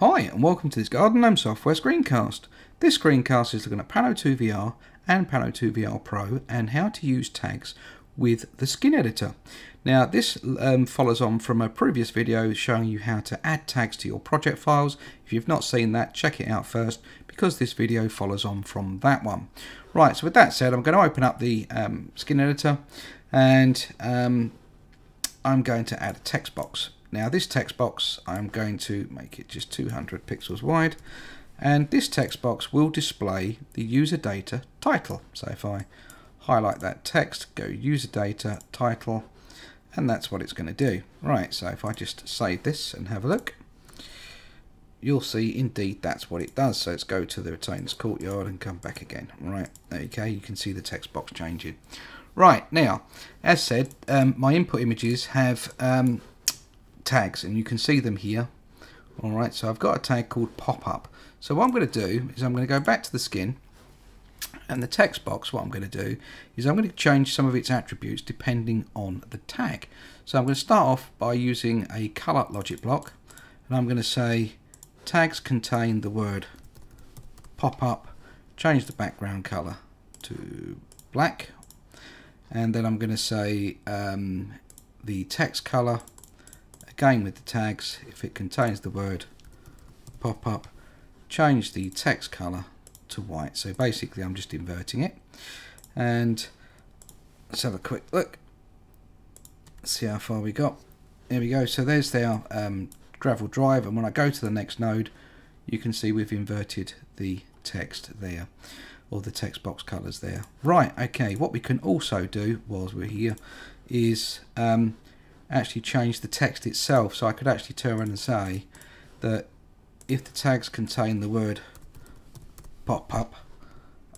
Hi and welcome to this Garden Gnome Software screencast. This screencast is looking at Pano 2 VR and Pano 2 VR Pro and how to use tags with the skin editor. Now this um, follows on from a previous video showing you how to add tags to your project files. If you've not seen that, check it out first because this video follows on from that one. Right, so with that said, I'm going to open up the um, skin editor and um, I'm going to add a text box. Now this text box, I'm going to make it just 200 pixels wide and this text box will display the user data title. So if I highlight that text, go user data title, and that's what it's going to do. Right, so if I just save this and have a look, you'll see indeed that's what it does. So let's go to the retainers courtyard and come back again. Right, okay, you can see the text box changing. Right, now, as said, um, my input images have um, tags and you can see them here. Alright so I've got a tag called pop-up. So what I'm going to do is I'm going to go back to the skin and the text box what I'm going to do is I'm going to change some of its attributes depending on the tag. So I'm going to start off by using a color logic block and I'm going to say tags contain the word pop-up. Change the background color to black. And then I'm going to say um, the text color Again with the tags, if it contains the word pop up, change the text color to white. So basically I'm just inverting it. And let's have a quick look. see how far we got. There we go. So there's their um, gravel drive. And when I go to the next node, you can see we've inverted the text there or the text box colors there. Right, okay, what we can also do whilst we're here is um, actually change the text itself. So I could actually turn around and say that if the tags contain the word pop up,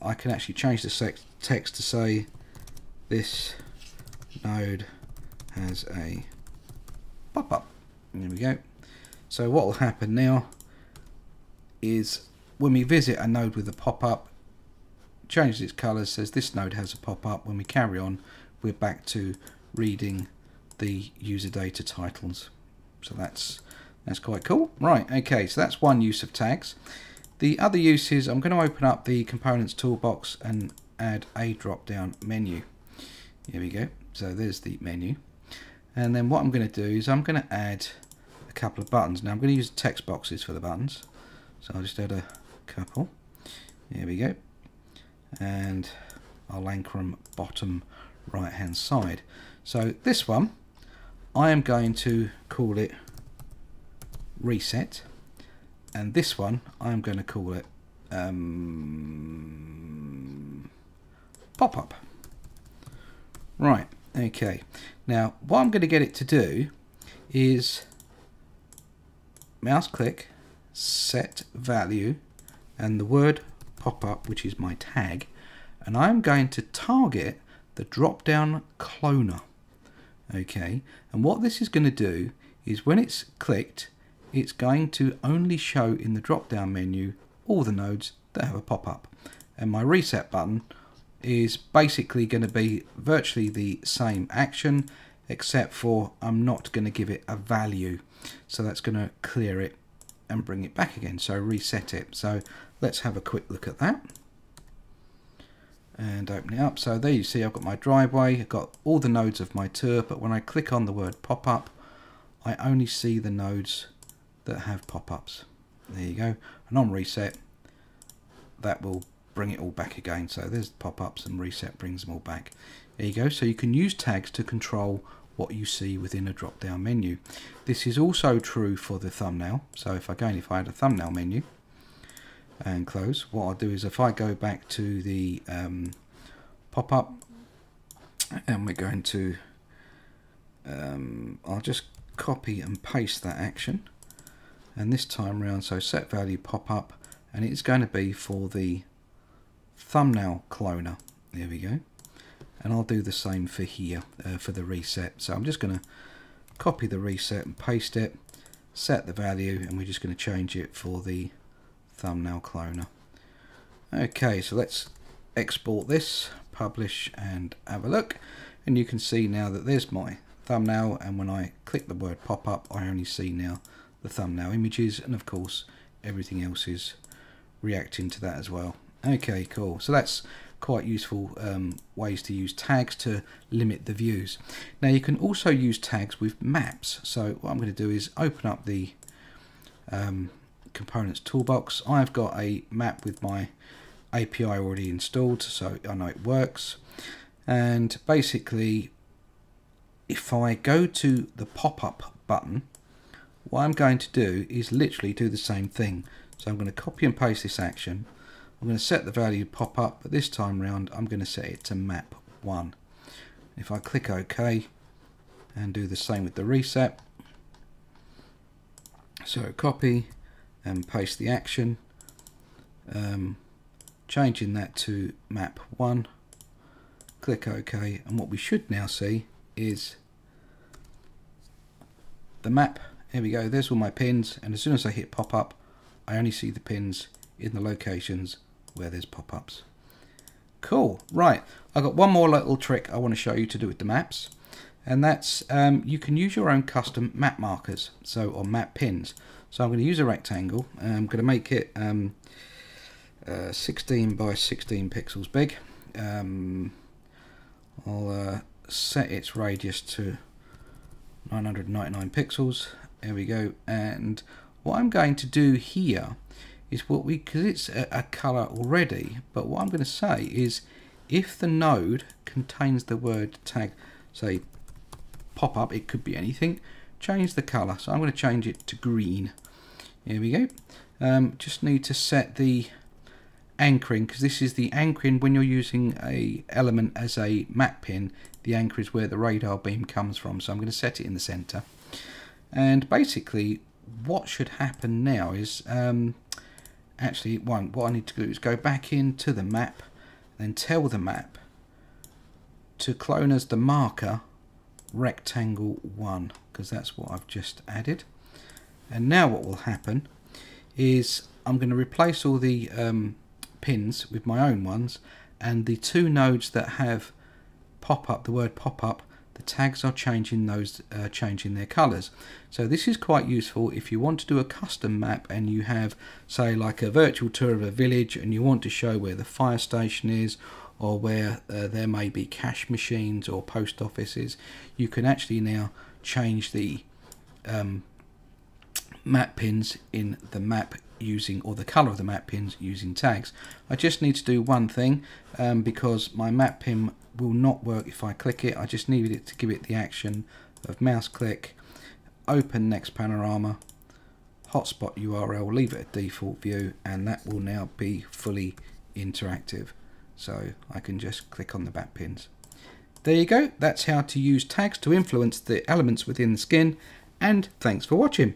I can actually change the text to say this node has a pop up. There we go. So what will happen now is when we visit a node with a pop up, changes its color, says this node has a pop up. When we carry on, we're back to reading the user data titles. So that's that's quite cool. Right, okay, so that's one use of tags. The other use is I'm going to open up the components toolbox and add a drop down menu. Here we go. So there's the menu. And then what I'm going to do is I'm going to add a couple of buttons. Now I'm going to use text boxes for the buttons. So I'll just add a couple. Here we go. And I'll anchor them bottom right hand side. So this one I am going to call it reset. And this one I'm going to call it um, pop-up. Right okay. Now what I'm going to get it to do is mouse click set value and the word pop-up which is my tag. And I'm going to target the drop down cloner okay. And what this is going to do is when it's clicked it's going to only show in the drop down menu all the nodes that have a pop-up. And my reset button is basically going to be virtually the same action except for I'm not going to give it a value. So that's going to clear it and bring it back again. So reset it. So let's have a quick look at that and open it up. So there you see I've got my driveway, I've got all the nodes of my tour, but when I click on the word pop-up, I only see the nodes that have pop-ups. There you go. And on reset, that will bring it all back again. So there's pop-ups and reset brings them all back. There you go. So you can use tags to control what you see within a drop-down menu. This is also true for the thumbnail. So if again, if I had a thumbnail menu, and close. What I'll do is if I go back to the um, pop-up and we're going to um, I'll just copy and paste that action. And this time around so set value pop-up and it's going to be for the thumbnail cloner. There we go. And I'll do the same for here uh, for the reset. So I'm just going to copy the reset and paste it set the value and we're just going to change it for the thumbnail cloner. Okay, so let's export this, publish and have a look. And you can see now that there's my thumbnail and when I click the word pop up I only see now the thumbnail images and of course everything else is reacting to that as well. Okay, cool. So that's quite useful um, ways to use tags to limit the views. Now you can also use tags with maps. So what I'm going to do is open up the um, components toolbox. I've got a map with my API already installed so I know it works. And basically if I go to the pop-up button what I'm going to do is literally do the same thing. So I'm going to copy and paste this action. I'm going to set the value pop up but this time round I'm going to set it to map 1 if I click OK and do the same with the reset so copy and paste the action. Um, changing that to map 1 click OK and what we should now see is the map. Here we go there's all my pins and as soon as I hit pop up I only see the pins in the locations where there's pop-ups. Cool right I've got one more little trick I want to show you to do with the maps and that's um, you can use your own custom map markers so or map pins. So I'm going to use a rectangle I'm going to make it um, uh, 16 by 16 pixels big. Um, I'll uh, set its radius to 999 pixels. There we go. And what I'm going to do here is what we because it's a, a color already but what I'm going to say is if the node contains the word tag say pop up it could be anything change the color. So I'm going to change it to green. Here we go. Um, just need to set the anchoring because this is the anchoring when you're using a element as a map pin the anchor is where the radar beam comes from. So I'm going to set it in the center. And basically what should happen now is um, actually one what I need to do is go back into the map then tell the map to clone as the marker rectangle 1 because that's what I've just added. And now what will happen is I'm going to replace all the um, pins with my own ones and the two nodes that have pop up the word pop up the tags are changing those uh, changing their colors. So this is quite useful if you want to do a custom map and you have say like a virtual tour of a village and you want to show where the fire station is or where uh, there may be cash machines or post offices you can actually now change the um, map pins in the map using or the color of the map pins using tags I just need to do one thing um, because my map pin will not work if I click it. I just needed it to give it the action of mouse click, open next panorama, hotspot URL, leave it at default view, and that will now be fully interactive. So I can just click on the map pins. There you go. That's how to use tags to influence the elements within the skin. And thanks for watching.